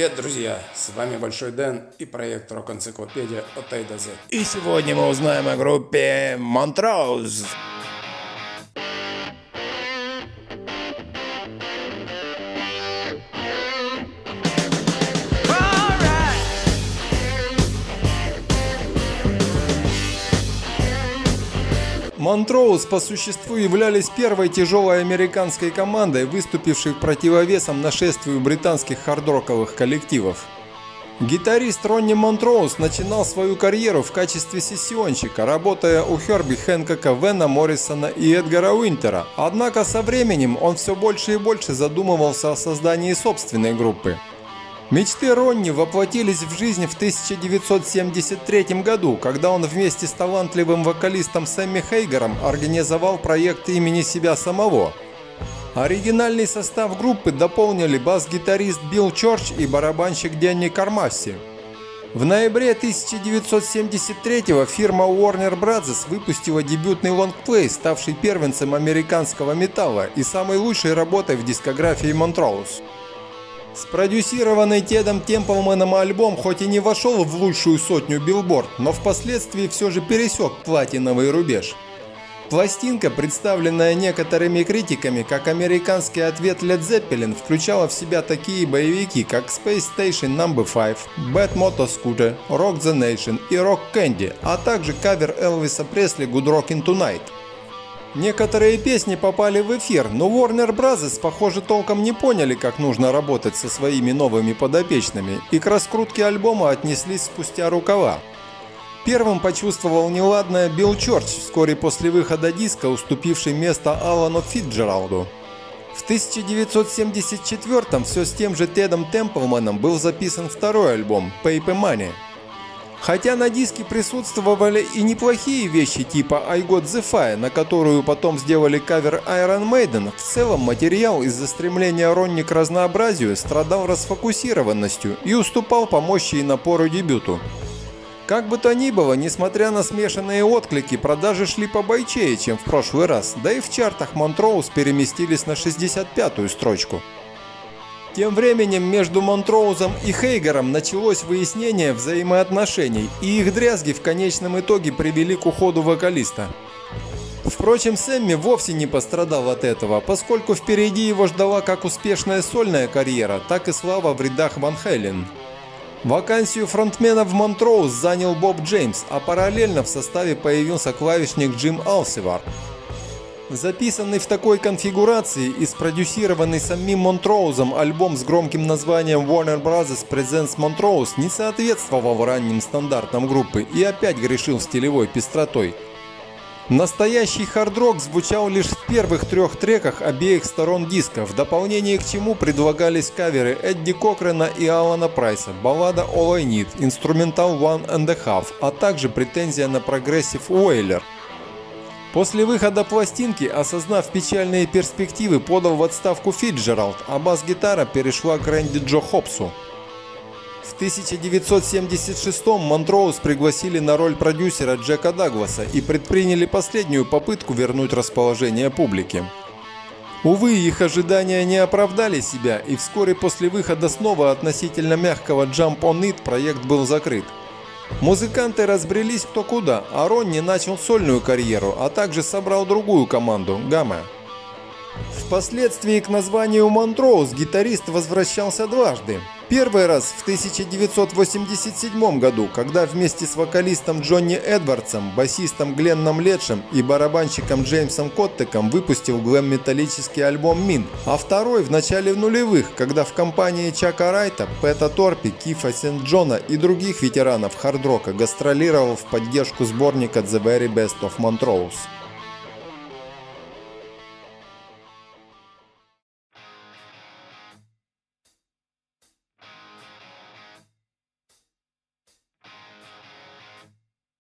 Привет, друзья! С вами Большой Дэн и проект Рок-энциклопедия от A до Z. И сегодня мы узнаем о группе Montrose. Монтроуз по существу являлись первой тяжелой американской командой, выступившей противовесом нашествию британских хардроковых коллективов. Гитарист Ронни Монтроуз начинал свою карьеру в качестве сессионщика, работая у Херби Хэнкока, Вена Моррисона и Эдгара Уинтера. Однако со временем он все больше и больше задумывался о создании собственной группы. Мечты Ронни воплотились в жизнь в 1973 году, когда он вместе с талантливым вокалистом Сэмми Хейгером организовал проект имени себя самого. Оригинальный состав группы дополнили бас-гитарист Билл Чорч и барабанщик Дэнни Кармасси. В ноябре 1973 фирма Warner Bros. выпустила дебютный лонгплей, ставший первенцем американского металла и самой лучшей работой в дискографии Montrose. Спродюсированный Тедом Темплманом альбом хоть и не вошел в лучшую сотню билборд, но впоследствии все же пересек платиновый рубеж. Пластинка, представленная некоторыми критиками как американский ответ Led Zeppelin, включала в себя такие боевики, как Space Station No. 5, Bad Motoscooter, Rock the Nation и Rock Candy, а также кавер Элвиса Пресли Good Rockin' Tonight. Некоторые песни попали в эфир, но Warner Bros. похоже толком не поняли, как нужно работать со своими новыми подопечными, и к раскрутке альбома отнеслись спустя рукава. Первым почувствовал неладное Билл Чорч, вскоре после выхода диска, уступивший место Алану Фитджералду. В 1974 все с тем же Тедом Темплманом был записан второй альбом «Paper Money», Хотя на диске присутствовали и неплохие вещи типа I Got The Fire, на которую потом сделали кавер Iron Maiden, в целом материал из-за стремления Ронни к разнообразию страдал расфокусированностью и уступал по мощи и напору дебюту. Как бы то ни было, несмотря на смешанные отклики, продажи шли побойчее, чем в прошлый раз, да и в чартах Монтроуз переместились на 65-ю строчку. Тем временем между Монтроузом и Хейгером началось выяснение взаимоотношений, и их дрязги в конечном итоге привели к уходу вокалиста. Впрочем, Сэмми вовсе не пострадал от этого, поскольку впереди его ждала как успешная сольная карьера, так и слава в рядах Ван Хелен. Вакансию фронтмена в Монтроуз занял Боб Джеймс, а параллельно в составе появился клавишник Джим Алсивар. Записанный в такой конфигурации и спродюсированный самим Монтроузом альбом с громким названием Warner Bros. Presents Montrose не соответствовал ранним стандартам группы и опять грешил стилевой пестротой. Настоящий хард-рок звучал лишь в первых трех треках обеих сторон диска, в дополнение к чему предлагались каверы Эдди Кокрена и Алана Прайса, баллада All I Need, инструментал One and a Half, а также претензия на прогрессив Whaler – После выхода пластинки, осознав печальные перспективы, подал в отставку Фиджералд, а бас-гитара перешла к Рэнди Джо Хопсу. В 1976-м Монтроуз пригласили на роль продюсера Джека Дагласа и предприняли последнюю попытку вернуть расположение публики. Увы, их ожидания не оправдали себя, и вскоре после выхода снова относительно мягкого Jump On It проект был закрыт. Музыканты разбрелись кто куда, а Ронни начал сольную карьеру, а также собрал другую команду – Гамма. Впоследствии к названию Монтроуз гитарист возвращался дважды. Первый раз в 1987 году, когда вместе с вокалистом Джонни Эдвардсом, басистом Гленном Летшем и барабанщиком Джеймсом Коттеком выпустил глэм-металлический альбом «Мин», а второй в начале нулевых, когда в компании Чака Райта, Пэта Торпи, Кифа Сент-Джона и других ветеранов хард-рока гастролировал в поддержку сборника «The Very Best of Montrose».